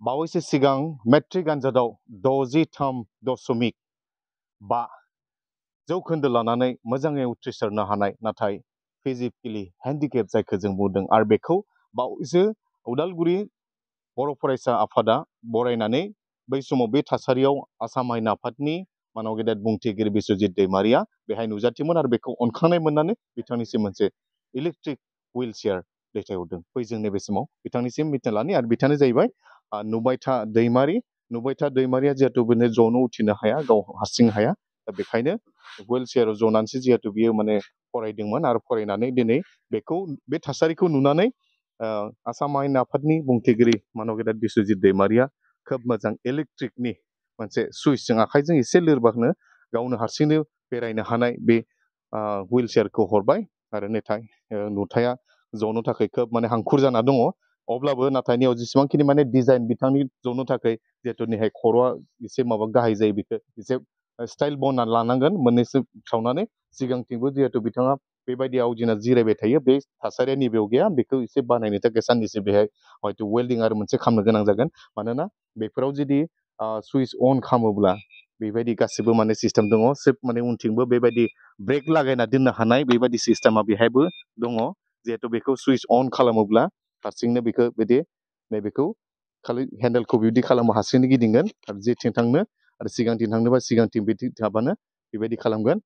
बावैसो सिगां मेट्रिक आनजादाव द'जिथाम दशमिक बा जौखोन्दो लानानै मोजाङै उथ्रिसारनो हानाय, नाथाय फिजिकेलि हेन्डिकेप जायखौ जों बुंदों, आरो बेखौ बावैसो उदालगुरि बर' फरायसा आफादा बरायनानै बै समाव बे थासारियाव आसाम आयेन आफादनि मानाव गेदेर बुंथिगिरि बिस्वजित दैमारिया बेहाय नुजाथियोमोन आरो बेखौ अनखांनाय मोननानै बिथांनिसिम मोनसे इलेक्ट्रिक हुइल चेयार दैथायहरदों। फै जों नैबे समाव बिथांनिसिम मिथिना लानि, आरो बिथाङानो जाहैबाय नुबायथा दैमारि नुबायथा दैमारिया जिहेथु बेनो जनो उथिनो हाया, गाव हारसिं हाया, दा बेखायनो हुइल चेयाराव जनानैसो जिहेथु बियो माने फरायदोंमोन आरो फरायनानै दिनै बेखौ बे थासारिखौ नुनानै आसाम आयेन आफादनि बुंथिगिरि मानब गेदेर बिस्वजित दैमारिया खोब मोजां इलेक्ट्रिकनि मोनसे सुइचजों आखाइजों एसे लोरबांनो गावनो हारसिंनो बेरायनो हानाय बे हुइल चेयारखौ हरबाय आरो नाथाय नुथाया जनो थाखाय खोब माने हांखुर जाना दङ। अब्लाबो नाथाय नियाव जेसेबांखिनि माने डिज़ाइन बिथांनि जनो थाखाय जिहेथु नैहाय खर'आ एसे माबा गाहाय जायो बेखौ एसे स्टाइल बनायना लानांगोन मोननैसो सावनानै सिगांथिंबो जिहेथु बिथाङा बेबायदि आवजिना जिरायबाय थायो बे थासारिया नैबेयाव गैया बेखौ एसे बानायनो थाखाय साननैसो बेहाय हयथ' वेल्डिं आरो मोनसे खालामनो गोनां जागोन। मानोना बेफोराव जुदि सुइच अन खालामोब्ला बेबायदि गासिबो माने सिस्टेम दङ। सोब माने उनथिंबो बेबायदि ब्रेक लागायना दोननो हानाय बेबायदि सिस्टेमा बेहायबो दङ। जिहेथु बेखौ सुइच अन खालामोब्ला हारसिंनो बेखौ बिदि नैबेखौ खालि हेन्देलखौ बिदि खालामो, हारसिंनो गिदिंगोन आरो जेथिं थांनो आरो सिगांथिं थांनोबा सिगांथिं बिदि थाबानो बेबायदि खालामगोन।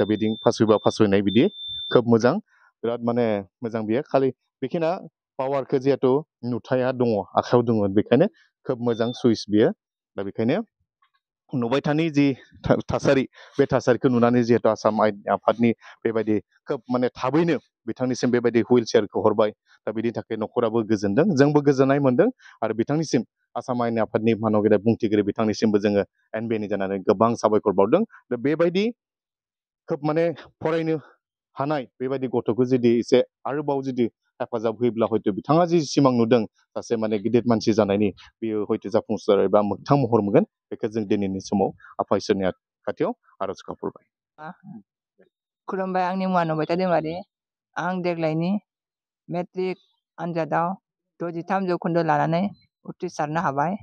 दा बिदि फासयबा फासयनाय बिदि खोब मोजां, बिराद माने मोजां बियो। खालि बेखिना पावारखौ जिहेथु नुथाया दङ, आखायाव दङ बेखायनो खोब मोजां सुइस बियो। दा बेखायनो नुबाय थानि जि थासारि बे थासारिखौ नुनानै जिहेथु आसाम आफादनि बेबायदि खोब माने थाबैनो बिथांनिसिम बेबायदि हुइल चेयारखौ हरबाय। दा बिनि थाखाय नखराबो गोजोनदों, जोंबो गोजोननाय मोनदों आरो बिथांनिसिम आसाम आयेन आफादनि मानव गेदेर बुंथिगिरि बिथांनिसिमबो जोङो एन बि नि जानानै गोबां साबायखर बावदों। दा बेबायदि खोब माने फरायनो हानाय बेबायदि गथ'खौ जुदि एसे आरोबाव जुदि हेफाजाब होयोब्ला हयथ' बिथाङा जि सिमां नुदों सासे माने गिदिर मानसि जानायनि बियो हयथ' जाफुंसार एबा मोगथां महर मोनगोन। बेखौ जों दिनैनि समाव आफा इसोरनि खाथियाव आर'ज गाबहरबाय। खुलुमबाय आंनि मुङा नबायथा दैमारि। आं देग्लायनि मेट्रिक आनजादाव द'जिथाम जौखोन्दो लानानै उथ्रिसारनो हाबाय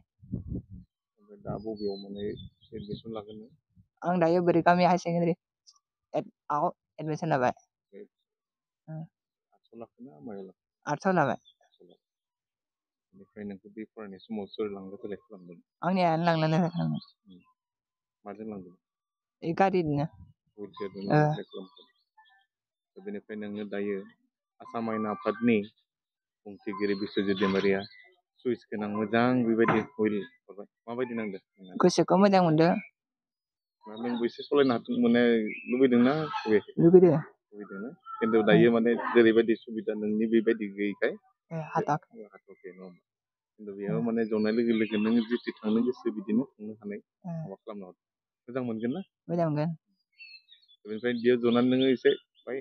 ओमफ्राय दा बबेयाव माने एडमिसन लागोन नों? आं दायो बोरैगामि हायार सेकेन्डारि आव एडमिसन लाबाय आर्टसआव लाखो ना मायाव लाखो आर्ट्सआव लाबाय आर्टसआव लाखो बेनिफ्राय नोंखौ बे फरायनाय समाव सोर लांलाय फैलाय खालामदों आंनि आइयानो लांनानै होखादोंमोन माजों लांदों ए गारिजोंनो बेनिफ्राय नोङो दायो आसाम आयेन आफादनि बुंथिगिरि बिस्वजित दैमारिया सुइस गोनां मोजां बेबायदि हुइल हरबाय माबायदि नांदों नोंना? गोसोखौ मोजां मोनदों मा नोंबो एसे सलायनो हाथों माने लुबैदोंना लुबैयाखै लुगैदो लुबैदोंना खिन्थु दायो माने जेरैबायदि सुबिदा नोंनि बेबायदि गैयैखाय ए हाथाखै हाथ'वाखै नङा होमबा खिन्थु बेयाव माने जनाय लोगो लोगो नों जेथि थांनो गोसो बिदिनो थांनो हानाय ओ, माबा खालामनो हर मोजां मोनगोन ना मोजां मोनगोन बेनिफ्राय बेयाव जनानै नोङो एसे बाय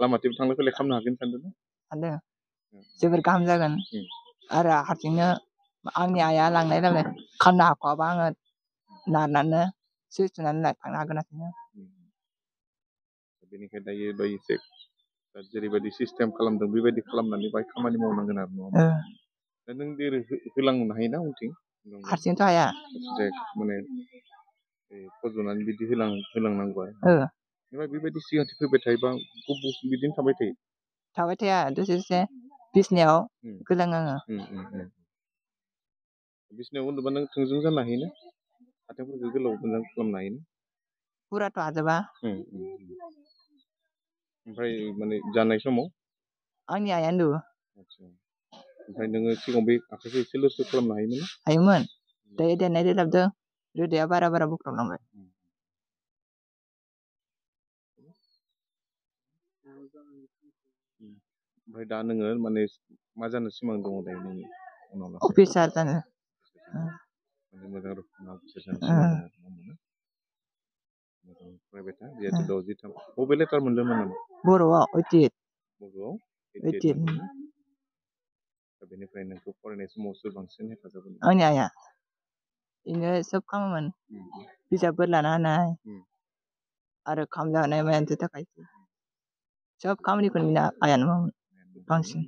लामाथिं थांलाय फैलाय खालामनो हागोन सानदों ना सानदों जोबोर गाहाम जागोन उम। आरो हारसिंनो आंनि आइया लांनाय लांनाय खालामनो हाख'वाबा आङो नारनानो सुइस थुनानै ला- थांनो हागोन हारसिंनो बेनिखाय दायो बाय एसे दा जेरैबायदि सिस्टेम खालामदों बेबायदि खालामनानै बाहाय खामानि मावनांगोन आरो नङा होमबा ओ, दा नों जेरै हो- होलांनो हायोना उनथिं हारसिंथ' हाया जे माने ए, फज'नानै बिदि होलां होलांनांगौ आरो ओ, ओमफ्राय बेबायदि सिगांथिं फैबाय थायोबा गुबुन बिदिनो थाबाय थायो थाबाय थाया दसे दसे बिसिनायाव उम। गोलाङो आङो उम, उम, उम। बिसिनायाव उन्दुबा नों थोंजों जानो हायोना आथिंफोरखौ गोलाव मोजां खालामनो हायोना फुराथ' हाजोबा उम, उम, उम। ओमफ्राय माने जानाय समाव आंनि आइयानो दौओ आदसा ओमफ्राय नोङो सिगाङाव बे आखाइखौ एसे लोरसोर खालामनो हायोमोन ना हायोमोन दायो देरनाय देरलाबदों रोदाया बारा बारा बोख्रबलांबाय ओमफ्राय दा नोङो माने मा जानो सिमां दङ दायो नोंनि उनाव लासै अफिसार जानो माने मोजां रोखोम अफिसार जानो सिमां दङ नङा होमबा ना? मोजां फरायबाय था जिहेथु द'जिथाम बबे लेटार मोनदोंमोन नामा बर'आव ओइटि ओइट बर'आव ओइटि ओइट मोनदोंना? दा बेनिफ्राय नोंखौ फरायनाय समाव सोर बांसिन हेफाजाब होदों आंनि आइया बेनो सोब खालामोमोन उम, बिजाबफोर लाना होनाय उम। आरो खाम जानाय मायानो थाखाय सोब खामानिखौनो बिना आइयानो मावोमोन बांसिन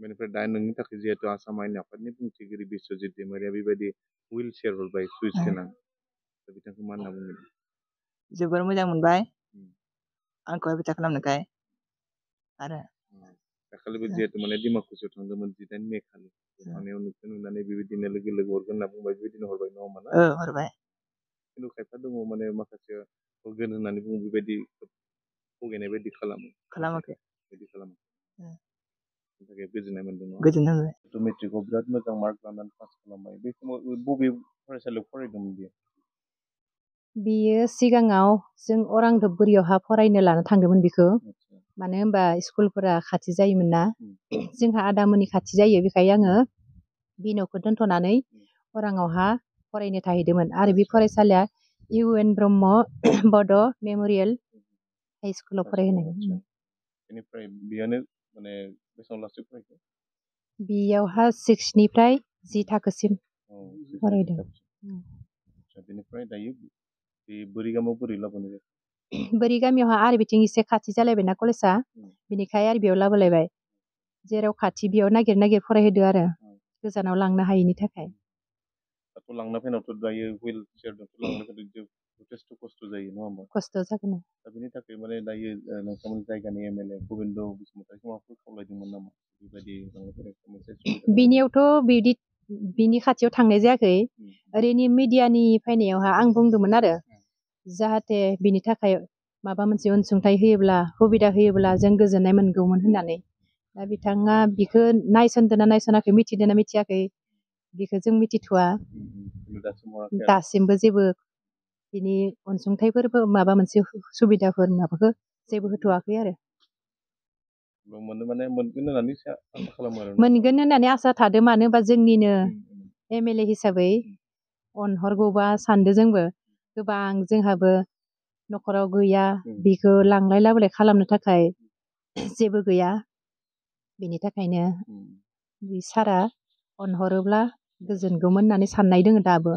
बेनिफ्राय दा नोंनि थाखाय जिहेतु आसाम आयेन आफादनि बुंथिगिरि बिस्वजित दैमारिया बेबायदि हुइल चेयार हरबाय सुइस औ। गोनां दा बिथांखौ मा होनना बुंगोन जोबोर मोजां मोनबाय उम। आंखौ बिथा खालामनायखाय आरो दाखालिबो औ। जिहेतु माने डिमाकुसियाव थांदोंमोन जिदाइन मे खालि औ। थांनायाव नोंखौ नुनानै बेबायदिनो लोगो लोगो हरगोन होनना बुंबाय बेबायदिनो हरबाय नङा होमबा ना ओ हरबाय खिन्थु खायफा दङ माने माखासे हरगोन होननानै बुङो बेबायदि थगायनाय बायदि खालामो खालामाखै बिदि खालामो ओ बेनि थाखाय गोजोननाय मोनदों नङा गोजोननाय मोनबाय जिथु मेट्रिकआव बिराद मोजां मार्क लानानै पास खालामबाय बे समाव बबे फरायसालियाव फरायदोंमोन बियो बियो सिगाङाव जों अरां धुपगुरियावहा फरायनो लाना थांदोंमोन बिखौ आदसा मानो होनबा स्कुलफोरा खाथि जायोमोन ना उम। जोंहा आदामोननि खाथि जायो बेखायनो आङो बि न'खौ दोनथ'नानै अराङावहा फरायनो थाहैदोंमोन आरो बे फरायसालिया इउ एन ब्रह्म बड' मेम'रियेल हाइ स्कुलाव फरायहोनाय बेनिफ्राय बेयानो माने बेसेबां लासै फरायखो बेयावहा सिक्सनिफ्राय जि थाखोसिम फरायदों। बेनिफ्राय दायो बे बोरिगामाव बोरै लाबोनाय जाखो बोरि गामियावहा आरो बिथिं एसे खाथि जालायबायना कलेजआ। बिनिखाय आरो बेयाव लाबोलायबाय जेराव खाथि बेयाव नागिर नागिर फरायहोदो आरो। गोजानाव लांनो हायैनि थाखाय लांना फैनायावथ' दायो हुइल चेयारजोंथ' लांनो फैदों जथेस्थ' खस्थ' जायो नङा होमबा खस्थ' जागोन दा बेनि थाखाय माने दायो ओ नोंथांमोननि जायगानि एम एल ए गबिन्द बसुमतारिखौ माबाफोर खावलायदोंमोन नामा बेबायदि लांलाय फैलायखौ मोनसे सुबिदा बिनियावथ' बिदि बिनि खाथियाव थांनाय जायाखै उम। ओरैनो मिडियानि फैनायावहा आं बुंदोंमोन आरो जाहाथे बिनि थाखाय माबा मोनसे अनसुंथाइ होयोब्ला सुबिदा होयोब्ला जों गोजोननाय मोनगौमोन होननानै दा बिथाङा बिखौ नायसनदोंना नायसनाखै मिथिदोंना मिथियाखै बेखौ जों मिथिथ'वा उम, उम। खिन्थु दासिम हराखै आरो। दासिमबो जेबो बिनि अनसुंथाइफोरबो माबा मोनसे सुबिदाफोर माबाखौ जेबो होथ'वाखै आरो मोनो माने मोनगोन होननानै आसा खालामो आरो मोनगोन होननानै आसा थादों मानो होनबा जोंनिनो उम, उम। एम एल ए हिसाबै अनहरगौबा सानदो जोंबो गोबां जोंहाबो न'खराव गैया उम। बिखौ लांलाय लाबोलाय खालामनो थाखाय जेबो गैया बेनि थाखायनो उम। बि सारा अनहरोब्ला गोजोनगौमोन होननानै साननाय दोङो दाबो